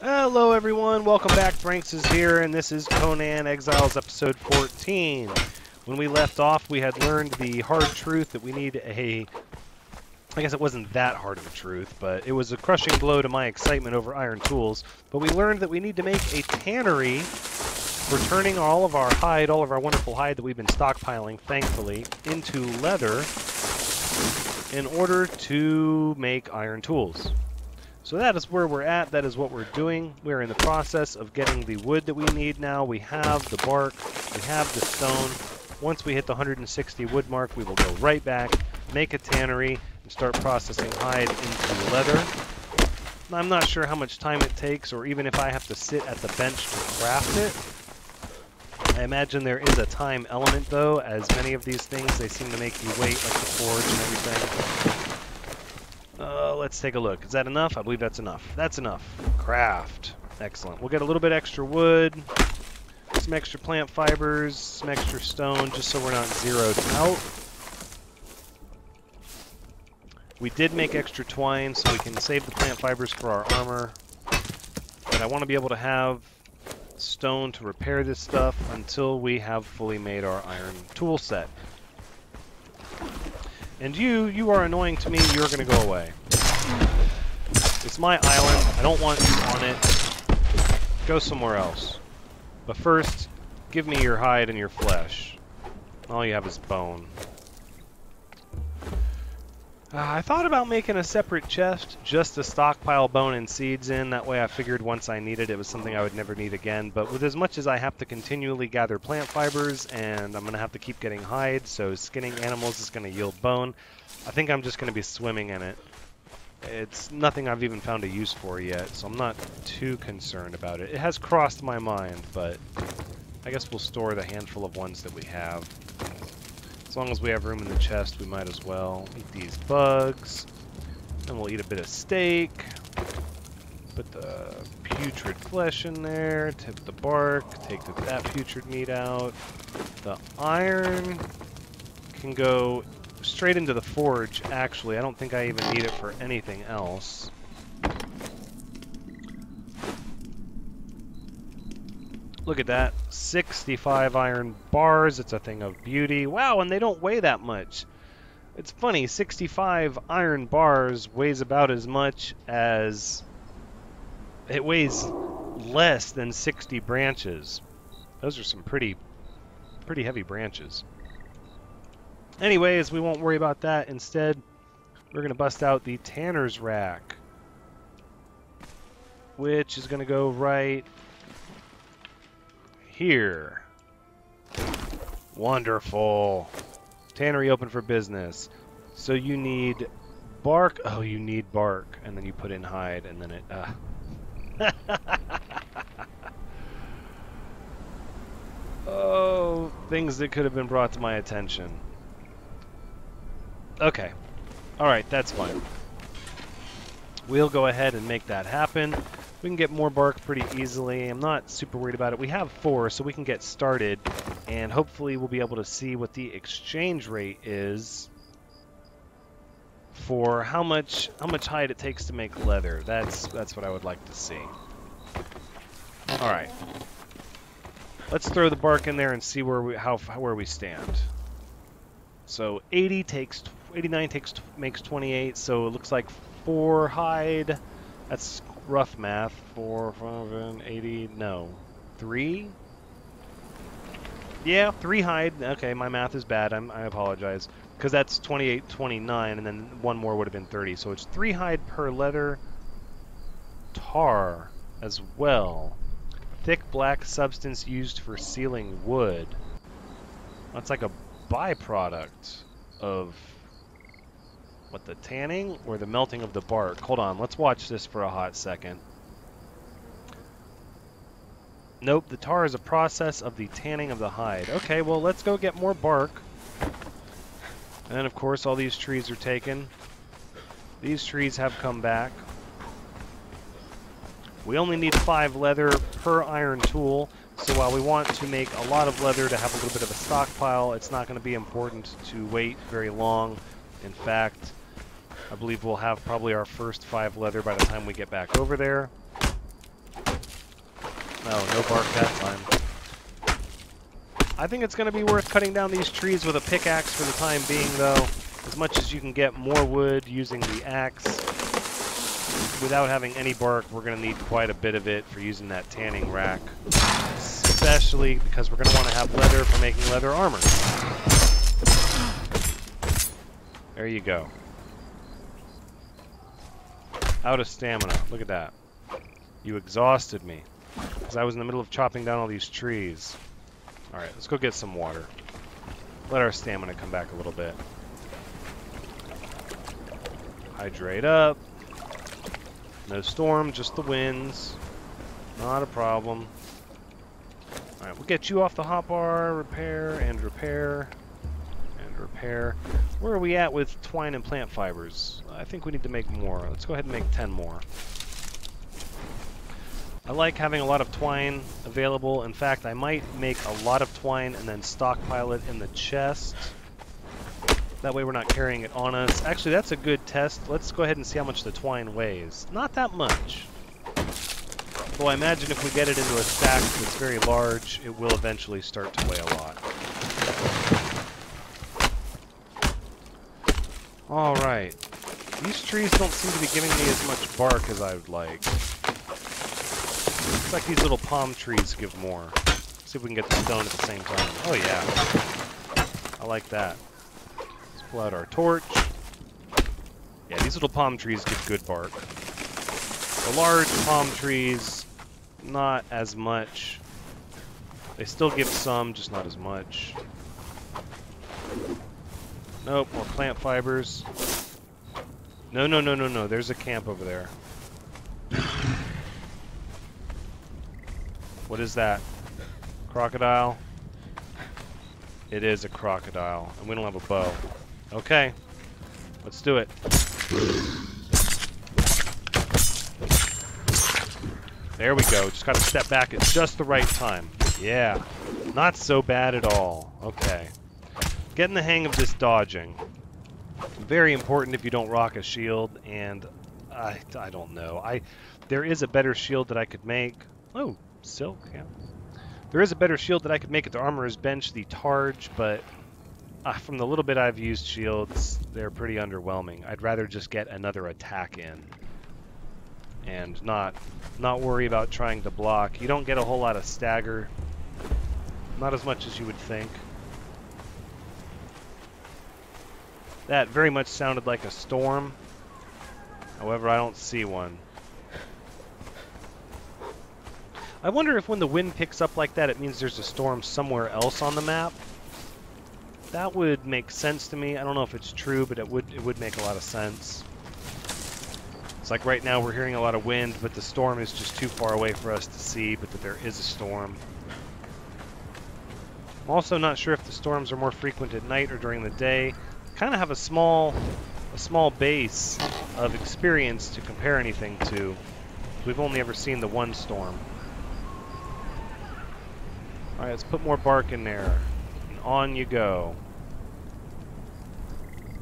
Hello everyone, welcome back. Thranxes here, and this is Conan Exiles episode 14. When we left off, we had learned the hard truth that we need a... I guess it wasn't that hard of a truth, but it was a crushing blow to my excitement over iron tools. But we learned that we need to make a tannery for turning all of our hide, all of our wonderful hide that we've been stockpiling, thankfully, into leather in order to make iron tools. So that is where we're at. That is what we're doing. We're in the process of getting the wood that we need now. We have the bark. We have the stone. Once we hit the 160 wood mark, we will go right back, make a tannery, and start processing hide into leather. I'm not sure how much time it takes, or even if I have to sit at the bench to craft it. I imagine there is a time element, though, as many of these things, they seem to make you wait, like the forge and everything. Uh, let's take a look. Is that enough? I believe that's enough. That's enough. Craft. Excellent. We'll get a little bit extra wood, some extra plant fibers, some extra stone, just so we're not zeroed out. We did make extra twine, so we can save the plant fibers for our armor. But I want to be able to have stone to repair this stuff until we have fully made our iron tool set. And you, you are annoying to me, you're gonna go away. It's my island, I don't want you on it. Go somewhere else. But first, give me your hide and your flesh. All you have is bone. Uh, I thought about making a separate chest just to stockpile bone and seeds in. That way I figured once I needed it, it was something I would never need again. But with as much as I have to continually gather plant fibers and I'm going to have to keep getting hides, so skinning animals is going to yield bone, I think I'm just going to be swimming in it. It's nothing I've even found a use for yet, so I'm not too concerned about it. It has crossed my mind, but I guess we'll store the handful of ones that we have. As long as we have room in the chest, we might as well eat these bugs. Then we'll eat a bit of steak. Put the putrid flesh in there. Tip the bark. Take the, that putrid meat out. The iron can go straight into the forge, actually. I don't think I even need it for anything else. Look at that. 65 iron bars. It's a thing of beauty. Wow, and they don't weigh that much. It's funny, 65 iron bars weighs about as much as... It weighs less than 60 branches. Those are some pretty, pretty heavy branches. Anyways, we won't worry about that. Instead, we're going to bust out the Tanner's Rack. Which is going to go right here. Wonderful. Tannery open for business. So you need bark. Oh, you need bark. And then you put in hide, and then it... Uh. oh, things that could have been brought to my attention. Okay. Alright, that's fine. We'll go ahead and make that happen. We can get more bark pretty easily. I'm not super worried about it. We have four, so we can get started, and hopefully we'll be able to see what the exchange rate is for how much how much hide it takes to make leather. That's that's what I would like to see. All right. Let's throw the bark in there and see where we how where we stand. So 80 takes 89 takes makes 28, so it looks like four hide. That's rough math. Four, five, 80, no. Three? Yeah, three hide. Okay, my math is bad. I'm, I apologize. Because that's 28, 29, and then one more would have been 30. So it's three hide per letter. tar as well. Thick black substance used for sealing wood. That's like a byproduct of what, the tanning or the melting of the bark? Hold on, let's watch this for a hot second. Nope, the tar is a process of the tanning of the hide. Okay, well, let's go get more bark. And of course, all these trees are taken. These trees have come back. We only need five leather per iron tool, so while we want to make a lot of leather to have a little bit of a stockpile, it's not going to be important to wait very long. In fact, I believe we'll have probably our first five leather by the time we get back over there. No, no bark that time. I think it's going to be worth cutting down these trees with a pickaxe for the time being, though. As much as you can get more wood using the axe, without having any bark, we're going to need quite a bit of it for using that tanning rack. Especially because we're going to want to have leather for making leather armor. There you go. Out of stamina. Look at that. You exhausted me. Because I was in the middle of chopping down all these trees. Alright, let's go get some water. Let our stamina come back a little bit. Hydrate up. No storm, just the winds. Not a problem. Alright, we'll get you off the hot bar, repair, and repair, repair. Where are we at with twine and plant fibers? I think we need to make more. Let's go ahead and make 10 more. I like having a lot of twine available. In fact, I might make a lot of twine and then stockpile it in the chest. That way we're not carrying it on us. Actually, that's a good test. Let's go ahead and see how much the twine weighs. Not that much. Though I imagine if we get it into a stack that's very large, it will eventually start to weigh a lot. Alright. These trees don't seem to be giving me as much bark as I would like. Looks like these little palm trees give more. see if we can get the stone at the same time. Oh yeah. I like that. Let's pull out our torch. Yeah, these little palm trees give good bark. The large palm trees, not as much. They still give some, just not as much. Nope, more plant fibers. No, no, no, no, no. There's a camp over there. What is that? Crocodile? It is a crocodile. And we don't have a bow. Okay. Let's do it. There we go. Just gotta step back at just the right time. Yeah. Not so bad at all. Okay. Getting the hang of this dodging. Very important if you don't rock a shield, and I, I don't know. I There is a better shield that I could make. Oh, silk, yeah. There is a better shield that I could make at the Armorer's Bench, the Targe, but uh, from the little bit I've used shields, they're pretty underwhelming. I'd rather just get another attack in and not not worry about trying to block. You don't get a whole lot of stagger, not as much as you would think. That very much sounded like a storm. However, I don't see one. I wonder if when the wind picks up like that, it means there's a storm somewhere else on the map. That would make sense to me. I don't know if it's true, but it would it would make a lot of sense. It's like right now we're hearing a lot of wind, but the storm is just too far away for us to see, but that there is a storm. I'm also not sure if the storms are more frequent at night or during the day. Kind of have a small a small base of experience to compare anything to. We've only ever seen the one storm. Alright, let's put more bark in there. And on you go.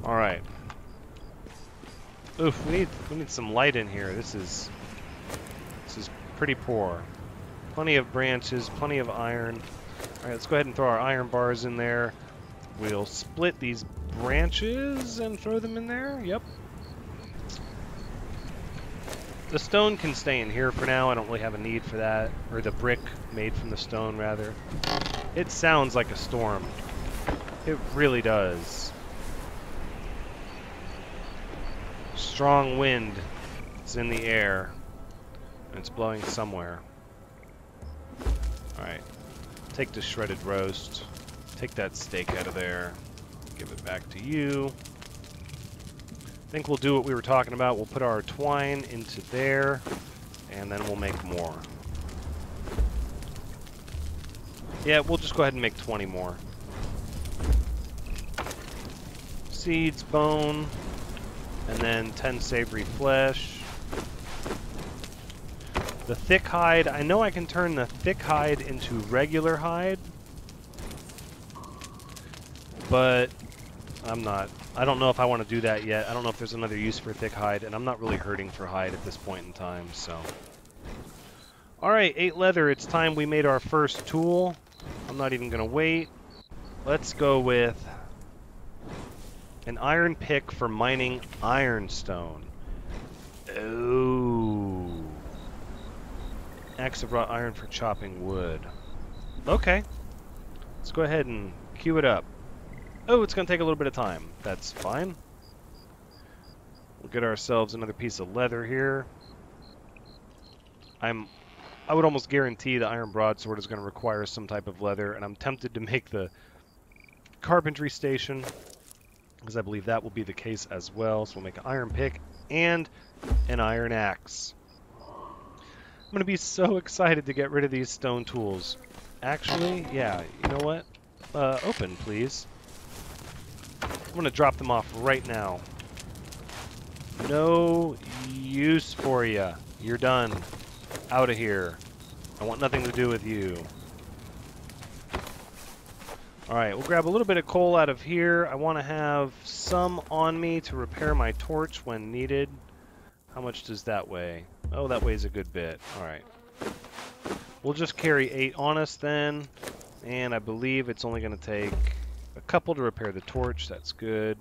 Alright. Oof, we need we need some light in here. This is this is pretty poor. Plenty of branches, plenty of iron. Alright, let's go ahead and throw our iron bars in there. We'll split these branches and throw them in there. Yep. The stone can stay in here for now. I don't really have a need for that. Or the brick made from the stone, rather. It sounds like a storm. It really does. Strong wind is in the air. And it's blowing somewhere. Alright. Take the shredded roast. Take that steak out of there. Give it back to you. I think we'll do what we were talking about. We'll put our twine into there, and then we'll make more. Yeah, we'll just go ahead and make 20 more. Seeds, bone, and then 10 savory flesh. The thick hide, I know I can turn the thick hide into regular hide, but I'm not I don't know if I want to do that yet. I don't know if there's another use for thick hide, and I'm not really hurting for hide at this point in time, so... Alright, eight leather. It's time we made our first tool. I'm not even going to wait. Let's go with an iron pick for mining ironstone. Oh. Axe of wrought iron for chopping wood. Okay. Let's go ahead and queue it up. Oh, it's going to take a little bit of time. That's fine. We'll get ourselves another piece of leather here. I'm I would almost guarantee the iron broadsword is going to require some type of leather, and I'm tempted to make the carpentry station, because I believe that will be the case as well. So we'll make an iron pick and an iron axe. I'm going to be so excited to get rid of these stone tools. Actually, yeah, you know what? Uh, open, please. I'm to drop them off right now. No use for you. You're done. Out of here. I want nothing to do with you. Alright, we'll grab a little bit of coal out of here. I want to have some on me to repair my torch when needed. How much does that weigh? Oh, that weighs a good bit. Alright. We'll just carry eight on us then. And I believe it's only going to take a couple to repair the torch. That's good.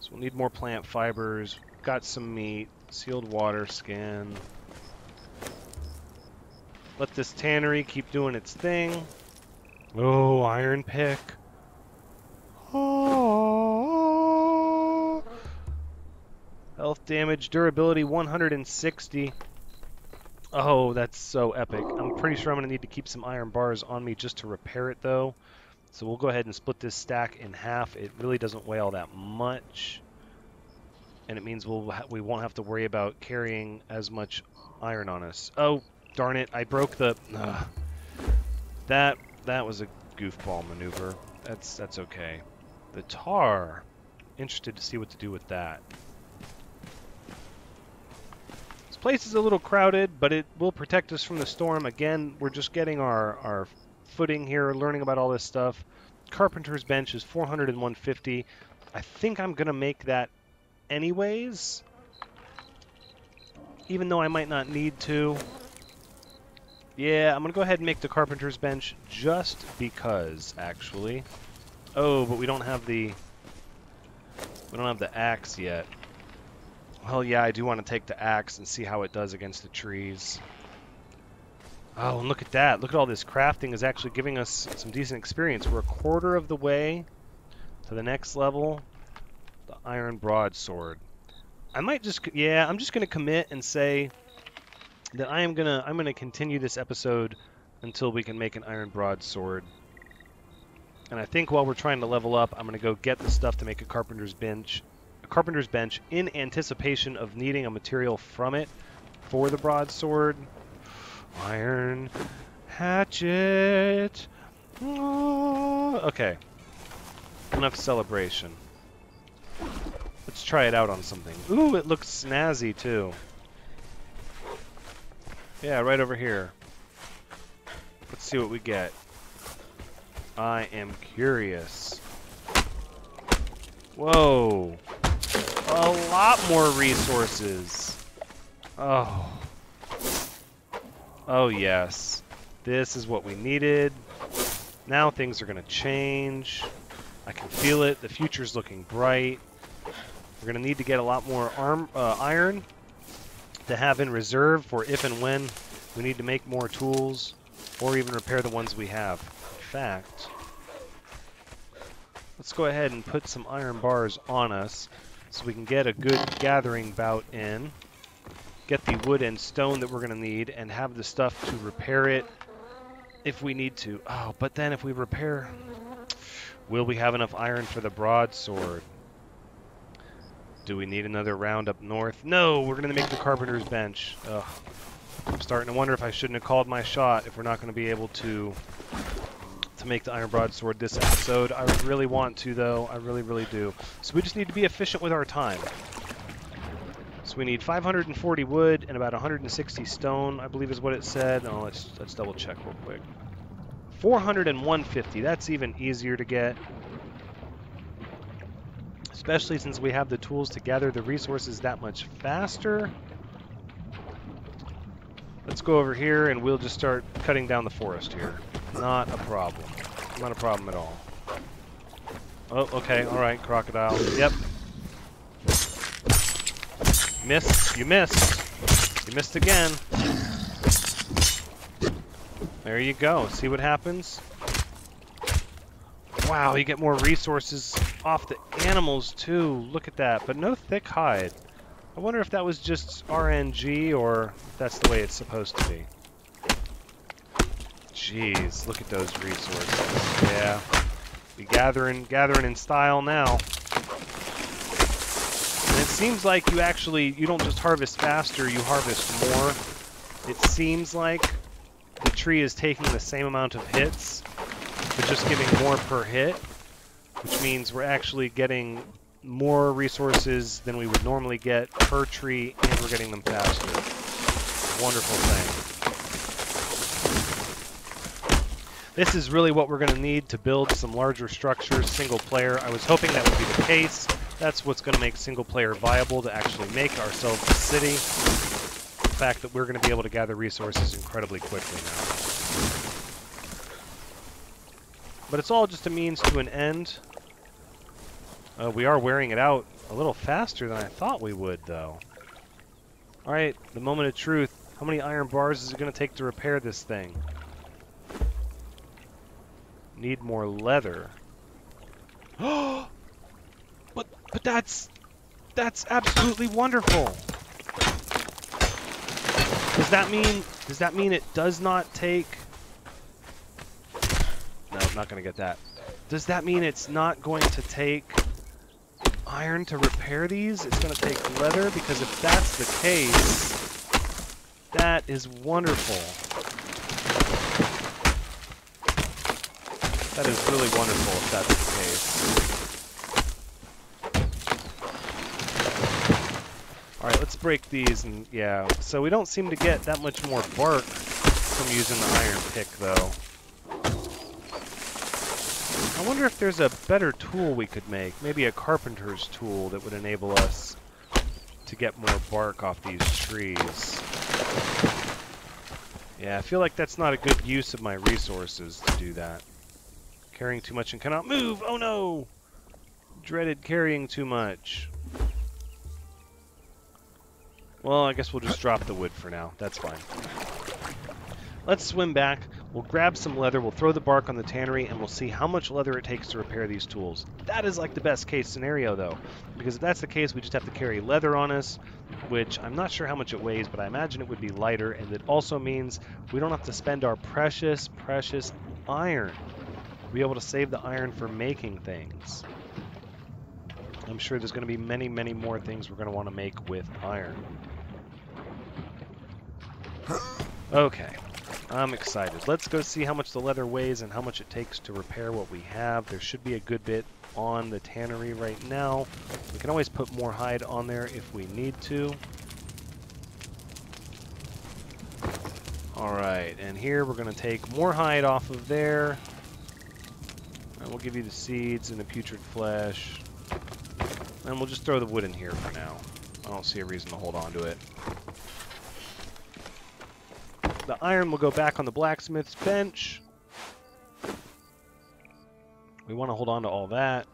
So we'll need more plant fibers. Got some meat. Sealed water, skin. Let this tannery keep doing its thing. Oh, iron pick. Oh. Health damage, durability 160. Oh, that's so epic. I'm pretty sure I'm going to need to keep some iron bars on me just to repair it, though. So we'll go ahead and split this stack in half. It really doesn't weigh all that much. And it means we'll we won't have to worry about carrying as much iron on us. Oh, darn it, I broke the... That, that was a goofball maneuver. That's, that's okay. The tar. Interested to see what to do with that. This place is a little crowded, but it will protect us from the storm. Again, we're just getting our, our footing here, learning about all this stuff. Carpenter's bench is 400 and 150. I think I'm going to make that anyways. Even though I might not need to. Yeah, I'm going to go ahead and make the carpenter's bench just because, actually. Oh, but we don't have the... We don't have the axe yet. Well, yeah, I do want to take the axe and see how it does against the trees. Oh, and look at that. Look at all this crafting is actually giving us some decent experience. We're a quarter of the way to the next level. The iron broadsword. I might just... Yeah, I'm just going to commit and say that I am gonna I'm gonna continue this episode until we can make an iron broadsword. And I think while we're trying to level up, I'm gonna go get the stuff to make a carpenter's bench, a carpenter's bench, in anticipation of needing a material from it for the broadsword. Iron hatchet. Oh, okay. Enough celebration. Let's try it out on something. Ooh, it looks snazzy too. Yeah, right over here. Let's see what we get. I am curious. Whoa. A lot more resources. Oh. Oh, yes. This is what we needed. Now things are going to change. I can feel it. The future's looking bright. We're going to need to get a lot more arm, uh, iron to have in reserve for if and when we need to make more tools or even repair the ones we have. In fact, let's go ahead and put some iron bars on us so we can get a good gathering bout in, get the wood and stone that we're going to need, and have the stuff to repair it if we need to. Oh, but then if we repair, will we have enough iron for the broadsword? Do we need another round up north? No, we're going to make the carpenter's bench. Ugh. I'm starting to wonder if I shouldn't have called my shot if we're not going to be able to to make the iron broadsword this episode. I really want to, though. I really, really do. So we just need to be efficient with our time. So we need 540 wood and about 160 stone, I believe is what it said. Oh, let's, let's double check real quick. 400 and 150. That's even easier to get especially since we have the tools to gather the resources that much faster. let's go over here and we'll just start cutting down the forest here. Not a problem. Not a problem at all. Oh, okay, alright, crocodile. Yep. Missed. You missed. You missed again. There you go. See what happens? Wow, you get more resources off the animals too. Look at that. But no thick hide. I wonder if that was just RNG or that's the way it's supposed to be. Jeez, look at those resources. Yeah. Be gathering gathering in style now. Seems like you actually you don't just harvest faster, you harvest more. It seems like the tree is taking the same amount of hits, but just giving more per hit, which means we're actually getting more resources than we would normally get per tree, and we're getting them faster. Wonderful thing. This is really what we're going to need to build some larger structures, single player. I was hoping that would be the case. That's what's going to make single player viable to actually make ourselves a city. The fact that we're going to be able to gather resources incredibly quickly now. But it's all just a means to an end. Uh, we are wearing it out a little faster than I thought we would, though. Alright, the moment of truth. How many iron bars is it going to take to repair this thing? Need more leather. but that's that's absolutely wonderful. Does that mean does that mean it does not take No, I'm not going to get that. Does that mean it's not going to take iron to repair these? It's going to take leather because if that's the case, that is wonderful. That is really wonderful if that's the case. Alright, let's break these and yeah. So we don't seem to get that much more bark from using the iron pick though. I wonder if there's a better tool we could make. Maybe a carpenter's tool that would enable us to get more bark off these trees. Yeah, I feel like that's not a good use of my resources to do that. Carrying too much and cannot move! Oh no! Dreaded carrying too much. Well, I guess we'll just drop the wood for now. That's fine. Let's swim back. We'll grab some leather, we'll throw the bark on the tannery, and we'll see how much leather it takes to repair these tools. That is like the best case scenario, though, because if that's the case, we just have to carry leather on us, which I'm not sure how much it weighs, but I imagine it would be lighter, and it also means we don't have to spend our precious, precious iron We'll be able to save the iron for making things. I'm sure there's going to be many, many more things we're going to want to make with iron. Okay, I'm excited. Let's go see how much the leather weighs and how much it takes to repair what we have. There should be a good bit on the tannery right now. We can always put more hide on there if we need to. Alright, and here we're going to take more hide off of there. And we'll give you the seeds and the putrid flesh. And we'll just throw the wood in here for now. I don't see a reason to hold on to it. The iron will go back on the blacksmith's bench. We want to hold on to all that.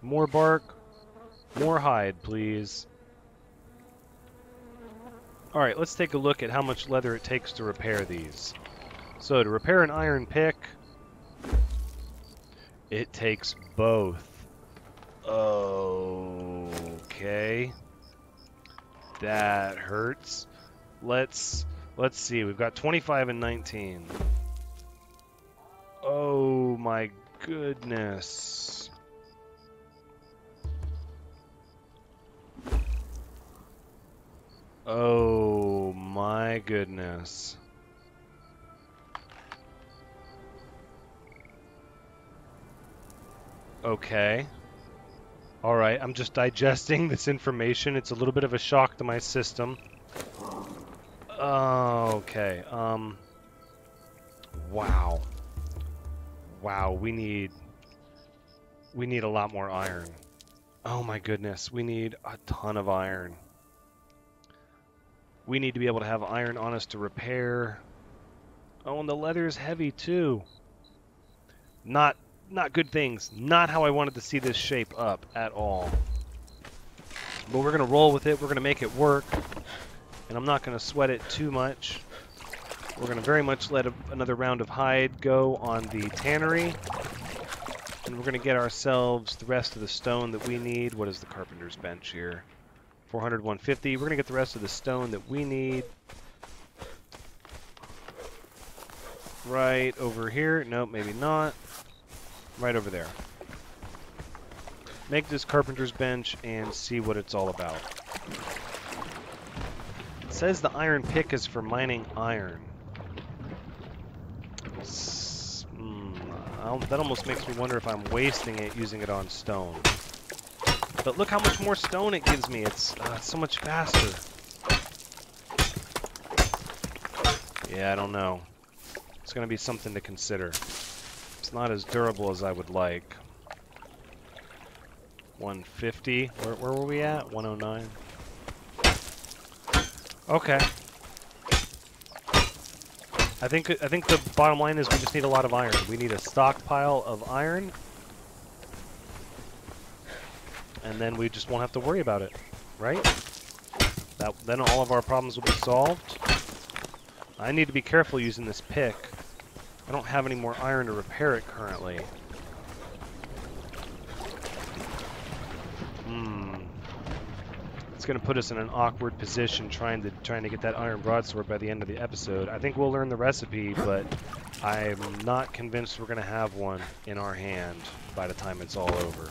More bark. More hide, please. Alright, let's take a look at how much leather it takes to repair these. So to repair an iron pick, it takes both. Okay. That hurts. Let's let's see. We've got 25 and 19. Oh my goodness. Oh my goodness. Okay. Alright, I'm just digesting this information. It's a little bit of a shock to my system. okay, um... Wow. Wow, we need... We need a lot more iron. Oh my goodness, we need a ton of iron. We need to be able to have iron on us to repair. Oh, and the leather is heavy too. Not not good things. Not how I wanted to see this shape up at all. But we're going to roll with it. We're going to make it work. And I'm not going to sweat it too much. We're going to very much let a, another round of hide go on the tannery. And we're going to get ourselves the rest of the stone that we need. What is the carpenter's bench here? 400, 150. We're going to get the rest of the stone that we need. Right over here. Nope, maybe not. Right over there. Make this carpenter's bench and see what it's all about. It says the iron pick is for mining iron. Mm, that almost makes me wonder if I'm wasting it using it on stone. But look how much more stone it gives me. It's uh, so much faster. Yeah, I don't know. It's going to be something to consider. Not as durable as I would like. 150. Where, where were we at? 109. Okay. I think I think the bottom line is we just need a lot of iron. We need a stockpile of iron. And then we just won't have to worry about it, right? That then all of our problems will be solved. I need to be careful using this pick. I don't have any more iron to repair it currently. Hmm. It's going to put us in an awkward position trying to trying to get that iron broadsword by the end of the episode. I think we'll learn the recipe, but I'm not convinced we're going to have one in our hand by the time it's all over.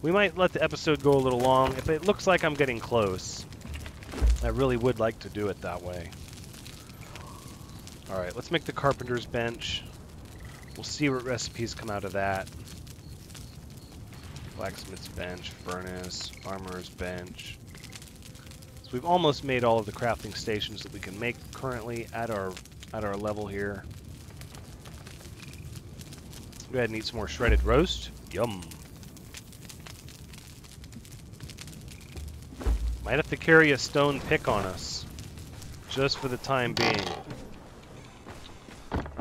We might let the episode go a little long. If it looks like I'm getting close, I really would like to do it that way. Alright, let's make the carpenter's bench. We'll see what recipes come out of that. Blacksmith's bench, furnace, armorer's bench. So we've almost made all of the crafting stations that we can make currently at our at our level here. Go ahead and eat some more shredded roast. Yum. Might have to carry a stone pick on us. Just for the time being.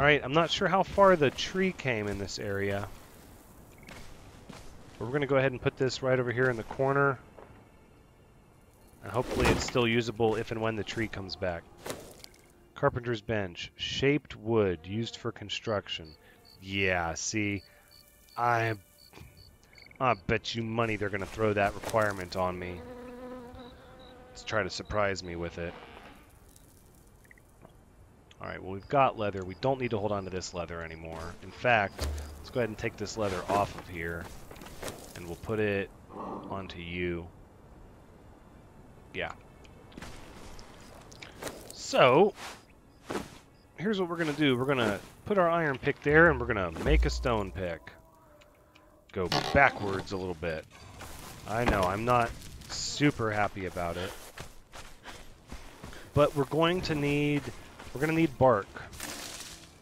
Alright, I'm not sure how far the tree came in this area. But we're going to go ahead and put this right over here in the corner. And hopefully it's still usable if and when the tree comes back. Carpenter's bench. Shaped wood used for construction. Yeah, see, I, I bet you money they're going to throw that requirement on me. Let's try to surprise me with it. Alright, well we've got leather. We don't need to hold on to this leather anymore. In fact, let's go ahead and take this leather off of here. And we'll put it onto you. Yeah. So, here's what we're going to do. We're going to put our iron pick there, and we're going to make a stone pick. Go backwards a little bit. I know, I'm not super happy about it. But we're going to need we're going to need bark.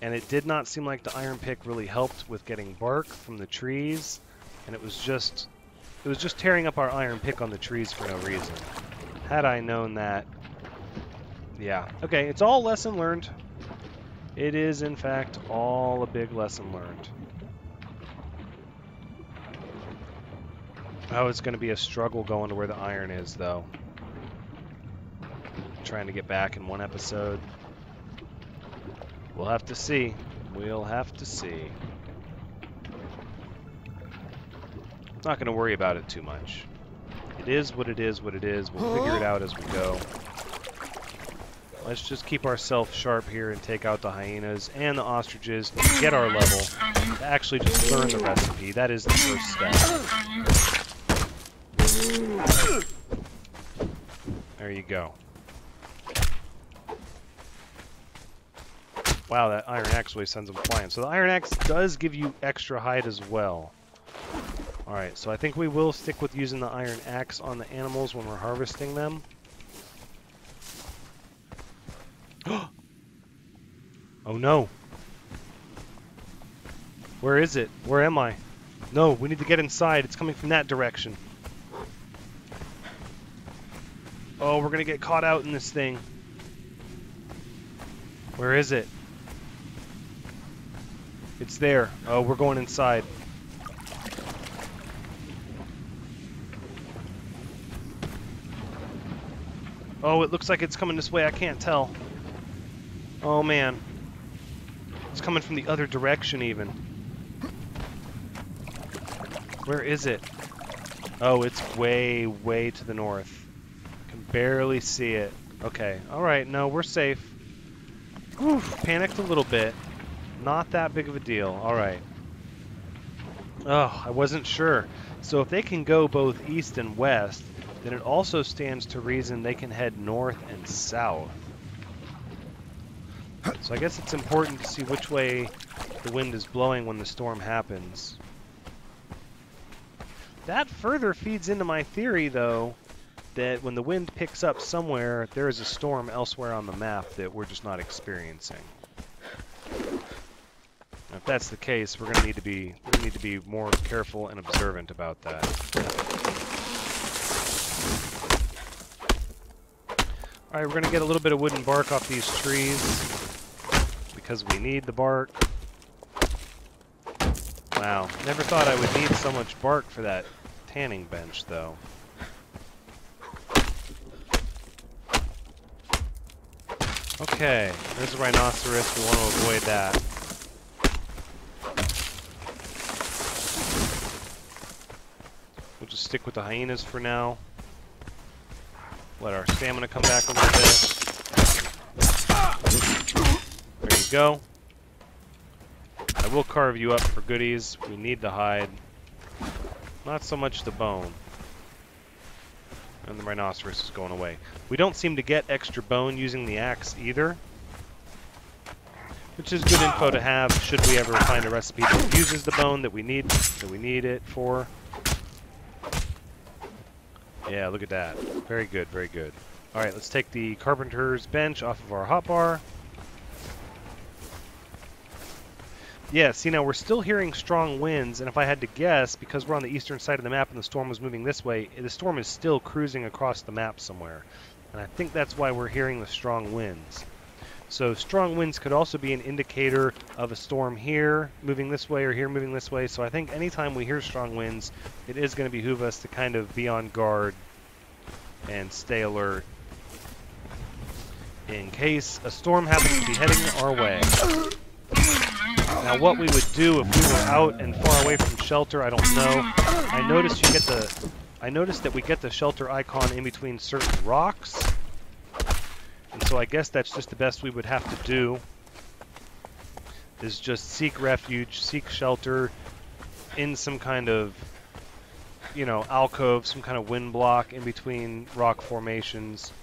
And it did not seem like the iron pick really helped with getting bark from the trees. And it was just it was just tearing up our iron pick on the trees for no reason. Had I known that... Yeah. Okay, it's all lesson learned. It is, in fact, all a big lesson learned. Oh, it's going to be a struggle going to where the iron is, though. Trying to get back in one episode. We'll have to see. We'll have to see. Not going to worry about it too much. It is what it is what it is. We'll figure it out as we go. Let's just keep ourselves sharp here and take out the hyenas and the ostriches to get our level. To actually just learn the recipe. That is the first step. There you go. Wow, that iron axe really sends them flying. So the iron axe does give you extra hide as well. Alright, so I think we will stick with using the iron axe on the animals when we're harvesting them. oh no! Where is it? Where am I? No, we need to get inside. It's coming from that direction. Oh, we're gonna get caught out in this thing. Where is it? It's there. Oh, we're going inside. Oh, it looks like it's coming this way. I can't tell. Oh, man. It's coming from the other direction, even. Where is it? Oh, it's way, way to the north. Can barely see it. Okay. Alright, no, we're safe. Whew, panicked a little bit. Not that big of a deal. Alright. Oh, I wasn't sure. So if they can go both east and west, then it also stands to reason they can head north and south. So I guess it's important to see which way the wind is blowing when the storm happens. That further feeds into my theory, though, that when the wind picks up somewhere, there is a storm elsewhere on the map that we're just not experiencing. If that's the case, we're going to need to be we need to be more careful and observant about that. All right, we're going to get a little bit of wooden bark off these trees because we need the bark. Wow, never thought I would need so much bark for that tanning bench, though. Okay, there's a rhinoceros. We want to avoid that. We'll just stick with the hyenas for now. Let our stamina come back a little bit. There you go. I will carve you up for goodies. We need the hide. Not so much the bone. And the rhinoceros is going away. We don't seem to get extra bone using the axe either. Which is good info to have should we ever find a recipe that uses the bone that we need that we need it for. Yeah, look at that. Very good, very good. Alright, let's take the carpenter's bench off of our hotbar. Yeah, see now we're still hearing strong winds, and if I had to guess, because we're on the eastern side of the map and the storm was moving this way, eh, the storm is still cruising across the map somewhere. And I think that's why we're hearing the strong winds. So strong winds could also be an indicator of a storm here moving this way or here moving this way. So I think anytime we hear strong winds, it is going to behoove us to kind of be on guard and stay alert in case a storm happens to be heading our way. Now what we would do if we were out and far away from shelter, I don't know. I noticed you get the I noticed that we get the shelter icon in between certain rocks. And so I guess that's just the best we would have to do. Is just seek refuge, seek shelter in some kind of you know, alcove, some kind of wind block in between rock formations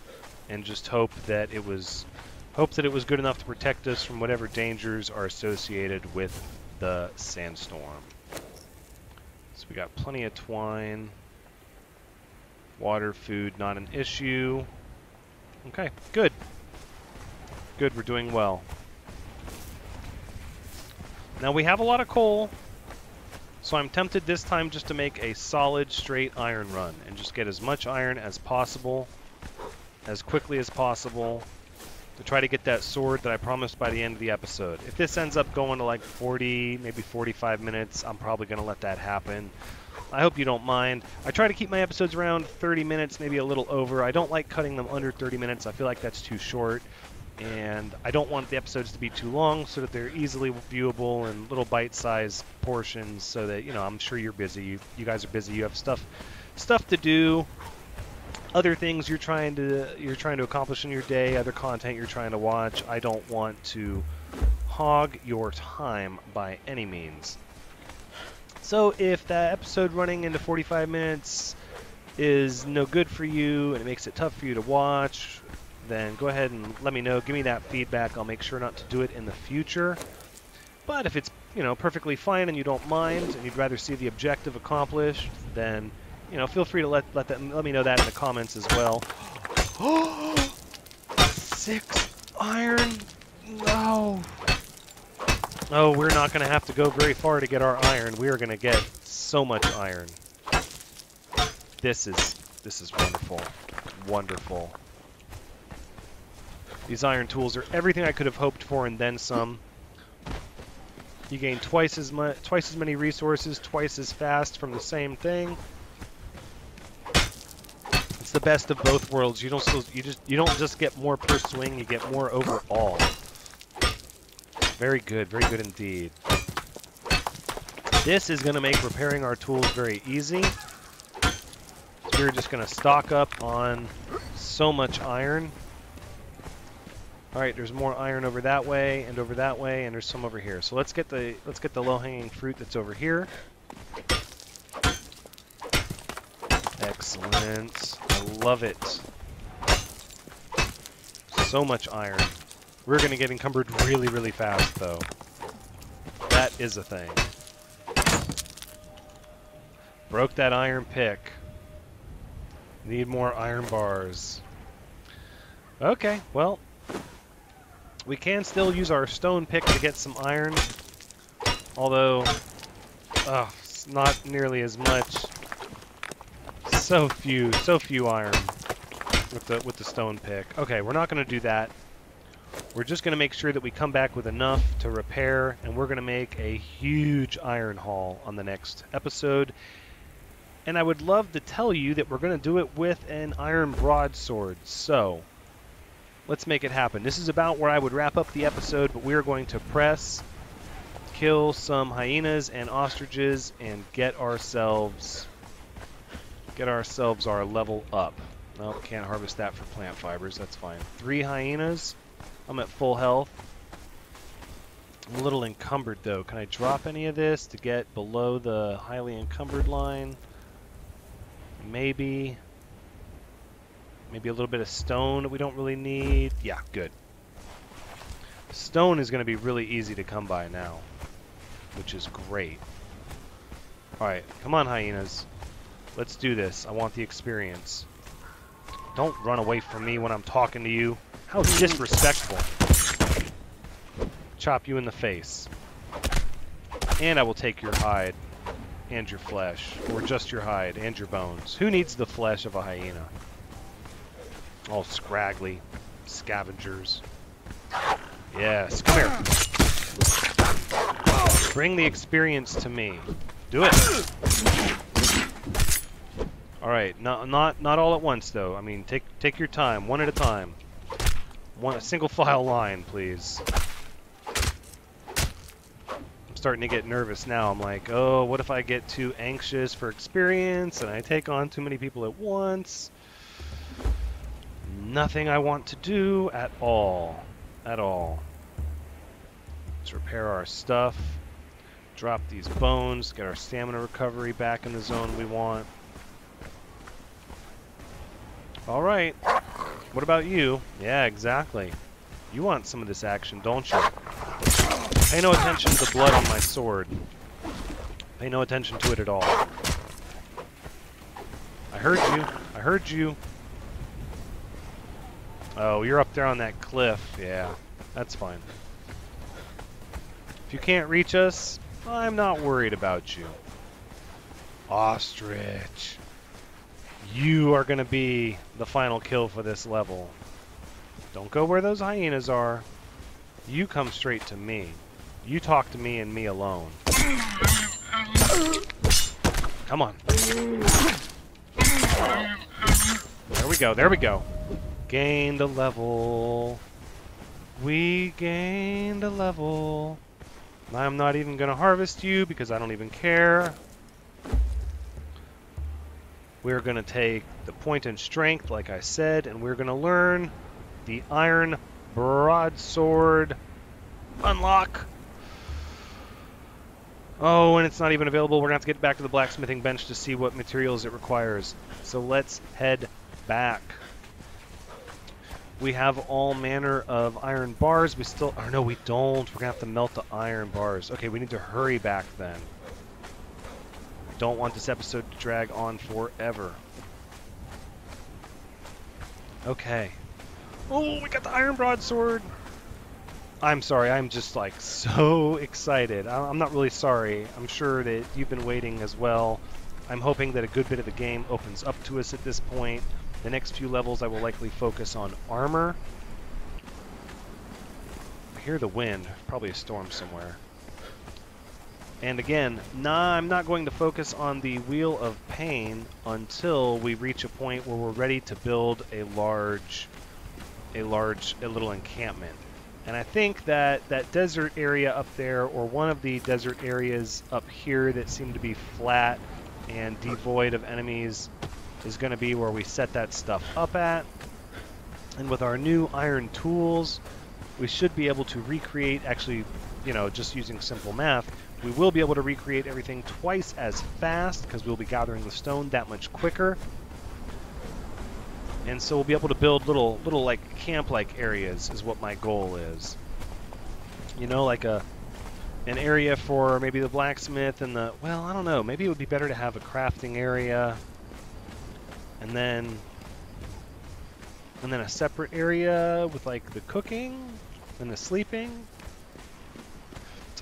and just hope that it was hope that it was good enough to protect us from whatever dangers are associated with the sandstorm. So we got plenty of twine. Water, food, not an issue. Okay, good. Good, we're doing well. Now we have a lot of coal, so I'm tempted this time just to make a solid straight iron run and just get as much iron as possible, as quickly as possible, to try to get that sword that I promised by the end of the episode. If this ends up going to like 40, maybe 45 minutes, I'm probably going to let that happen. I hope you don't mind. I try to keep my episodes around 30 minutes, maybe a little over. I don't like cutting them under 30 minutes. I feel like that's too short. And I don't want the episodes to be too long so that they're easily viewable in little bite-sized portions so that, you know, I'm sure you're busy. You, you guys are busy. You have stuff stuff to do other things you're trying to you're trying to accomplish in your day, other content you're trying to watch. I don't want to hog your time by any means. So if that episode running into 45 minutes is no good for you and it makes it tough for you to watch, then go ahead and let me know. Give me that feedback. I'll make sure not to do it in the future. But if it's you know perfectly fine and you don't mind and you'd rather see the objective accomplished, then you know, feel free to let let that let me know that in the comments as well. Six iron. No. Oh, we're not going to have to go very far to get our iron. We are going to get so much iron. This is This is wonderful. Wonderful. These iron tools are everything I could have hoped for and then some. You gain twice as much, twice as many resources, twice as fast from the same thing. It's the best of both worlds. You don't still, you just you don't just get more per swing, you get more overall. Very good, very good indeed. This is going to make repairing our tools very easy. So we're just going to stock up on so much iron. All right, there's more iron over that way and over that way, and there's some over here. So let's get the let's get the low-hanging fruit that's over here. Excellent. I love it. So much iron. We're going to get encumbered really, really fast, though. That is a thing. Broke that iron pick. Need more iron bars. Okay, well, we can still use our stone pick to get some iron, although, uh, it's not nearly as much. So few, so few iron with the with the stone pick. Okay, we're not going to do that. We're just going to make sure that we come back with enough to repair, and we're going to make a huge iron haul on the next episode. And I would love to tell you that we're going to do it with an iron broadsword. So, let's make it happen. This is about where I would wrap up the episode, but we are going to press, kill some hyenas and ostriches, and get ourselves get ourselves our level up. No, can't harvest that for plant fibers. That's fine. Three hyenas. I'm at full health. I'm a little encumbered though. Can I drop any of this to get below the highly encumbered line? Maybe. Maybe a little bit of stone that we don't really need. Yeah, good. Stone is going to be really easy to come by now, which is great. Alright, come on hyenas. Let's do this. I want the experience. Don't run away from me when I'm talking to you. How disrespectful. Chop you in the face. And I will take your hide and your flesh, or just your hide and your bones. Who needs the flesh of a hyena? All scraggly scavengers. Yes, come here. Bring the experience to me. Do it. All right, not not not all at once though. I mean, take take your time, one at a time. One a single file line, please. I'm starting to get nervous now. I'm like, oh, what if I get too anxious for experience and I take on too many people at once? Nothing I want to do at all. At all. Let's repair our stuff. Drop these bones, get our stamina recovery back in the zone we want. Alright. What about you? Yeah, exactly. You want some of this action, don't you? Pay no attention to the blood on my sword. Pay no attention to it at all. I heard you. I heard you. Oh, you're up there on that cliff. Yeah, that's fine. If you can't reach us, I'm not worried about you. Ostrich. You are going to be the final kill for this level. Don't go where those hyenas are. You come straight to me. You talk to me and me alone. Come on. There we go, there we go. Gained a level. We gained a level. I'm not even going to harvest you because I don't even care. We're going to take the point in strength, like I said, and we're going to learn the Iron Broadsword unlock. Oh, and it's not even available. We're going to have to get back to the blacksmithing bench to see what materials it requires. So let's head back. We have all manner of iron bars. We still... Or no, we don't. We're going to have to melt the iron bars. Okay, we need to hurry back then. Don't want this episode to drag on forever. Okay. Oh, we got the Iron Broadsword! I'm sorry, I'm just like so excited. I'm not really sorry. I'm sure that you've been waiting as well. I'm hoping that a good bit of the game opens up to us at this point. The next few levels I will likely focus on armor. I hear the wind, probably a storm somewhere. And again, nah, I'm not going to focus on the Wheel of Pain until we reach a point where we're ready to build a large, a large, a little encampment. And I think that that desert area up there, or one of the desert areas up here that seem to be flat and devoid of enemies, is going to be where we set that stuff up at. And with our new iron tools, we should be able to recreate, actually, you know, just using simple math, we will be able to recreate everything twice as fast because we'll be gathering the stone that much quicker. And so we'll be able to build little, little like camp-like areas is what my goal is. You know, like a an area for maybe the blacksmith and the, well, I don't know, maybe it would be better to have a crafting area and then and then a separate area with like the cooking and the sleeping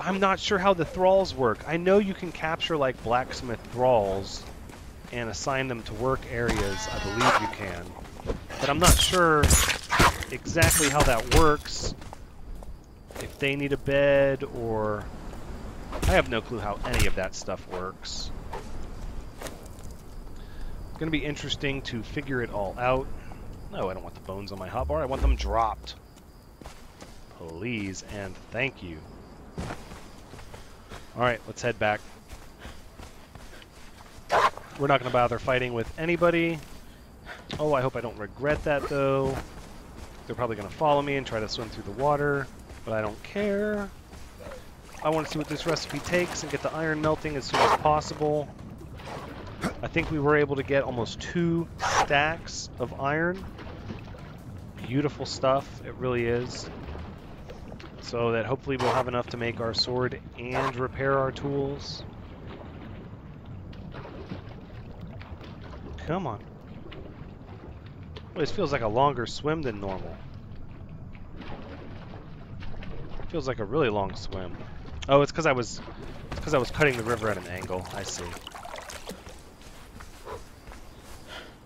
I'm not sure how the thralls work. I know you can capture like blacksmith thralls and assign them to work areas. I believe you can. But I'm not sure exactly how that works. If they need a bed or... I have no clue how any of that stuff works. Going to be interesting to figure it all out. No, I don't want the bones on my hotbar. I want them dropped. Please and thank you. Alright, let's head back. We're not going to bother fighting with anybody. Oh, I hope I don't regret that, though. They're probably going to follow me and try to swim through the water, but I don't care. I want to see what this recipe takes and get the iron melting as soon as possible. I think we were able to get almost two stacks of iron. Beautiful stuff, it really is so that hopefully we'll have enough to make our sword and repair our tools. Come on. Well, this feels like a longer swim than normal. Feels like a really long swim. Oh, it's because I was because I was cutting the river at an angle. I see.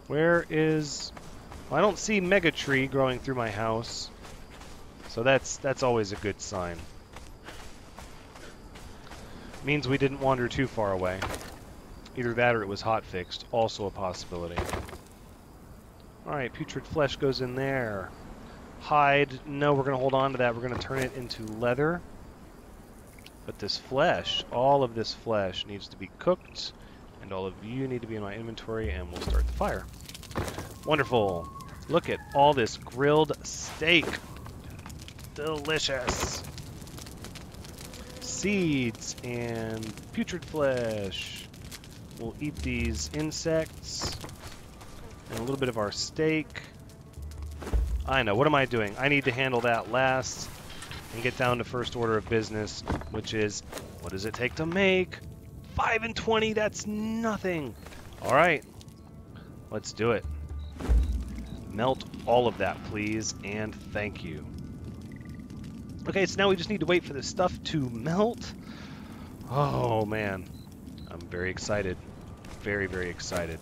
Where is... Well, I don't see Mega Tree growing through my house. So that's that's always a good sign. Means we didn't wander too far away. Either that or it was hot fixed, also a possibility. Alright, putrid flesh goes in there. Hide, no, we're going to hold on to that. We're going to turn it into leather. But this flesh, all of this flesh needs to be cooked, and all of you need to be in my inventory, and we'll start the fire. Wonderful. Look at all this grilled steak. Delicious. Seeds and putrid flesh. We'll eat these insects. And a little bit of our steak. I know, what am I doing? I need to handle that last and get down to first order of business, which is, what does it take to make? 5 and 20, that's nothing. All right, let's do it. Melt all of that, please, and thank you. Okay, so now we just need to wait for this stuff to melt. Oh, man. I'm very excited. Very, very excited.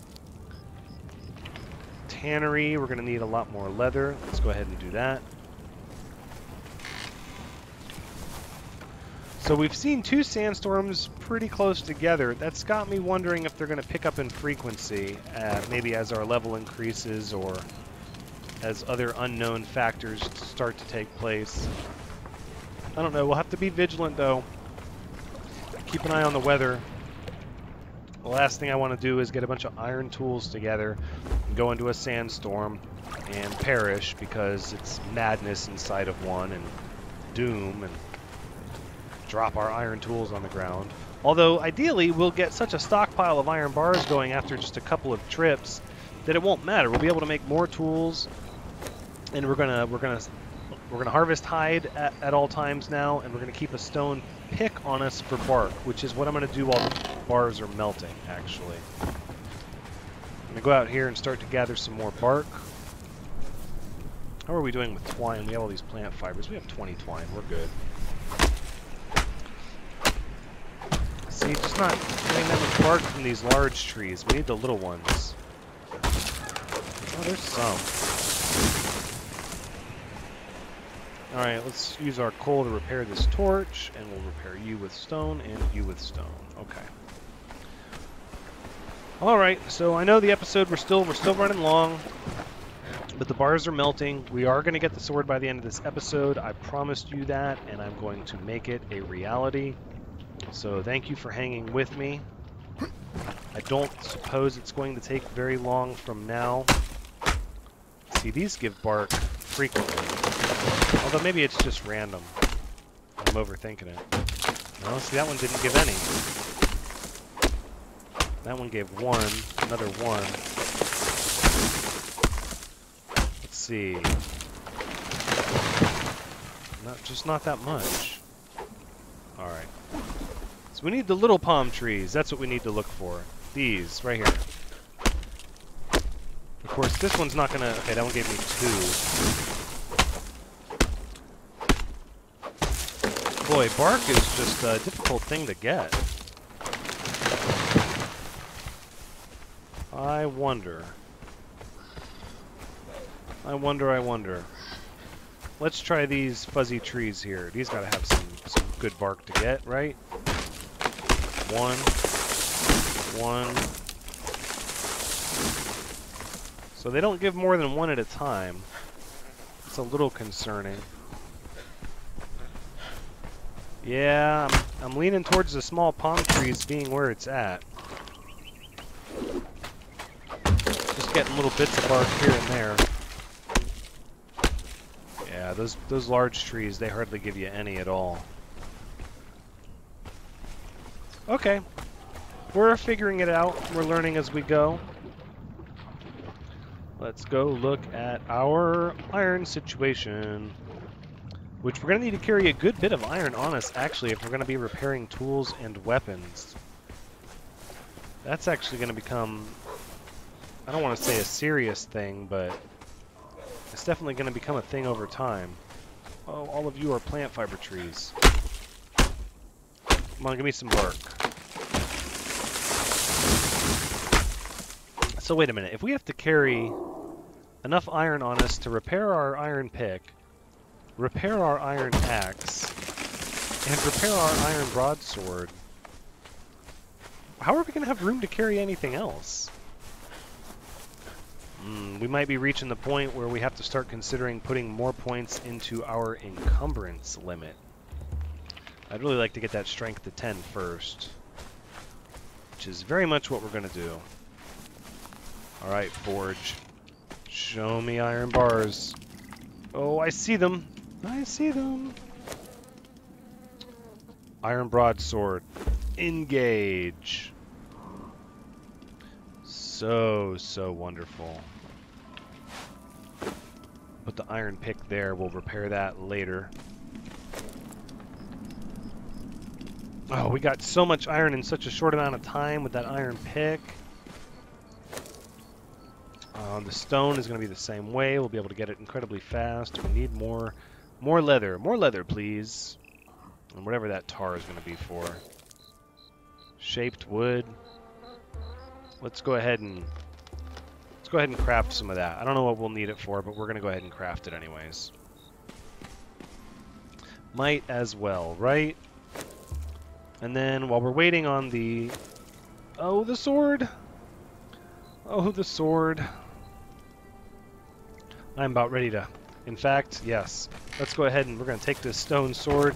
Tannery, we're going to need a lot more leather. Let's go ahead and do that. So we've seen two sandstorms pretty close together. That's got me wondering if they're going to pick up in frequency, uh, maybe as our level increases or as other unknown factors start to take place. I don't know. We'll have to be vigilant, though. Keep an eye on the weather. The last thing I want to do is get a bunch of iron tools together and go into a sandstorm and perish because it's madness inside of one and doom and drop our iron tools on the ground. Although, ideally, we'll get such a stockpile of iron bars going after just a couple of trips that it won't matter. We'll be able to make more tools, and we're gonna we're gonna we're to harvest hide at, at, all times now, and we're to keep a stone pick on us for bark, which is what I'm to do while the bars are melting, actually. I'm to go out here and start to gather some more bark. How are we doing with twine? We have all these plant fibers. We have 20 twine. We're good. See, just not getting that much bark from these large trees. We need the little ones. Oh, there's some. Alright, let's use our coal to repair this torch, and we'll repair you with stone and you with stone. Okay. Alright, so I know the episode we're still we're still running long, but the bars are melting. We are going to get the sword by the end of this episode. I promised you that, and I'm going to make it a reality. So thank you for hanging with me. I don't suppose it's going to take very long from now. See, these give bark frequently. Although maybe it's just random. I'm overthinking it. No, see, that one didn't give any. That one gave one, another one. Let's see. Not just not that much. Alright. So we need the little palm trees. That's what we need to look for. These, right here. Of course, this one's not gonna... Okay, that one gave me two. Boy, bark is just a difficult thing to get. I wonder. I wonder, I wonder. Let's try these fuzzy trees here. These gotta have some, some good bark to get, right? One. One. So they don't give more than one at a time. It's a little concerning. Yeah, I'm, I'm leaning towards the small palm trees being where it's at. Just getting little bits of bark here and there. Yeah, those those large trees, they hardly give you any at all. Okay. We're figuring it out. We're learning as we go. Let's go look at our iron situation. Which we're going to need to carry a good bit of iron on us, actually, if we're going to be repairing tools and weapons. That's actually going to become, I don't want to say a serious thing, but it's definitely going to become a thing over time. Oh, all of you are plant fiber trees. Come on, give me some bark. So wait a minute, if we have to carry enough iron on us to repair our iron pick, repair our iron axe, and repair our iron broadsword, how are we going to have room to carry anything else? Mm, we might be reaching the point where we have to start considering putting more points into our encumbrance limit. I'd really like to get that strength to 10 first, which is very much what we're going to do. Alright, Forge. Show me iron bars. Oh, I see them. I see them. Iron broadsword. Engage. So, so wonderful. Put the iron pick there. We'll repair that later. Oh, we got so much iron in such a short amount of time with that iron pick. Uh, the stone is going to be the same way. We'll be able to get it incredibly fast. We need more, more leather. More leather, please. And whatever that tar is going to be for. Shaped wood. Let's go ahead and let's go ahead and craft some of that. I don't know what we'll need it for, but we're going to go ahead and craft it anyways. Might as well, right? And then while we're waiting on the... Oh, the sword! Oh, the sword. I'm about ready to... In fact, yes. Let's go ahead and we're going to take this stone sword,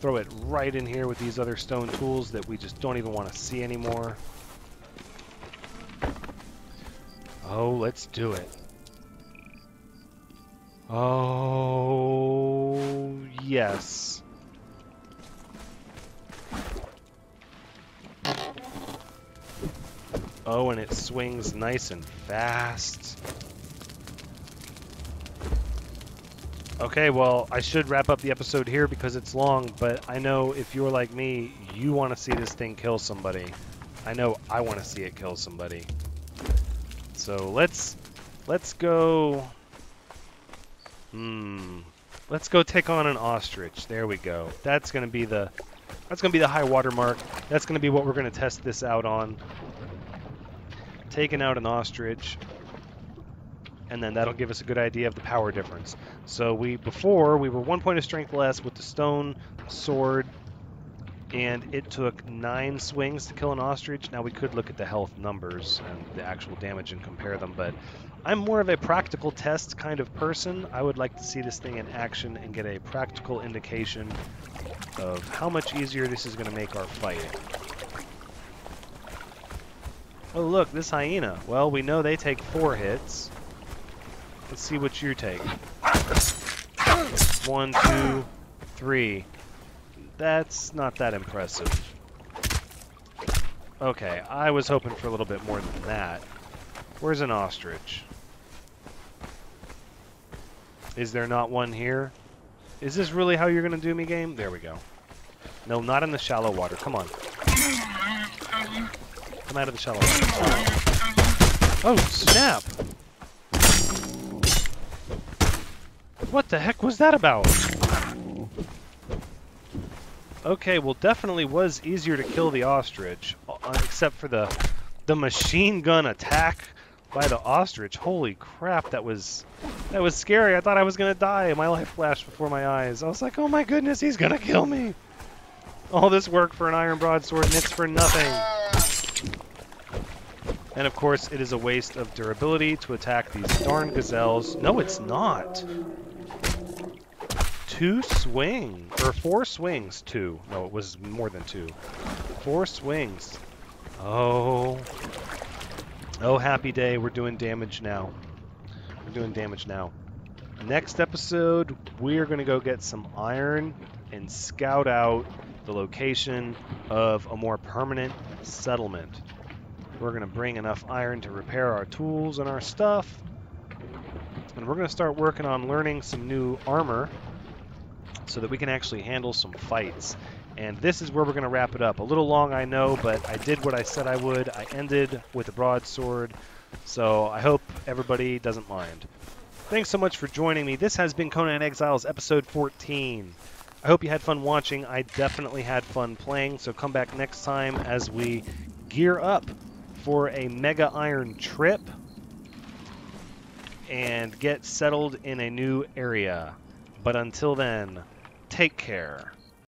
throw it right in here with these other stone tools that we just don't even want to see anymore. Oh, let's do it. Oh, yes. Oh, and it swings nice and fast. Okay, well, I should wrap up the episode here because it's long, but I know if you're like me, you want to see this thing kill somebody. I know I want to see it kill somebody. So let's let's go. Hmm. Let's go take on an ostrich. There we go. That's to be the That's to be the high water mark. That's to be what we're to test this out on. Taking out an ostrich, and then that'll give us a good idea of the power difference. So we before we were one point of strength less with the stone sword, and it took nine swings to kill an ostrich. Now we could look at the health numbers and the actual damage and compare them, but I'm more of a practical test kind of person. I would like to see this thing in action and get a practical indication of how much easier this is going to make our fight. Oh look, this hyena. Well, we know they take four hits. Let's see what you take. One, two, three. That's not that impressive. Okay, I was hoping for a little bit more than that. Where's an ostrich? Is there not one here? Is this really how you're going to do me, game? There we go. No, not in the shallow water. Come on. Come out of the shallow water. Oh, snap! What the heck was that about? Okay, well definitely was easier to kill the ostrich, uh, except for the the machine gun attack by the ostrich. Holy crap, that was that was scary. I thought I was gonna die. My life flashed before my eyes. I was like, oh my goodness, he's gonna kill me. All this work for an iron broadsword and it's for nothing. And of course, it is a waste of durability to attack these darn gazelles. No, it's not two swings, or four swings, two. No, it was more than two. Four swings. Oh. Oh, happy day. We're doing damage now. We're doing damage now. Next episode, we're going to go get some iron and scout out the location of a more permanent settlement. We're going to bring enough iron to repair our tools and our stuff. And we're going to start working on learning some new armor so that we can actually handle some fights. And this is where we're going to wrap it up. A little long, I know, but I did what I said I would. I ended with a broadsword, so I hope everybody doesn't mind. Thanks so much for joining me. This has been Conan Exiles episode 14. I hope you had fun watching. I definitely had fun playing, so come back next time as we gear up for a Mega Iron trip and get settled in a new area. But until then, take care.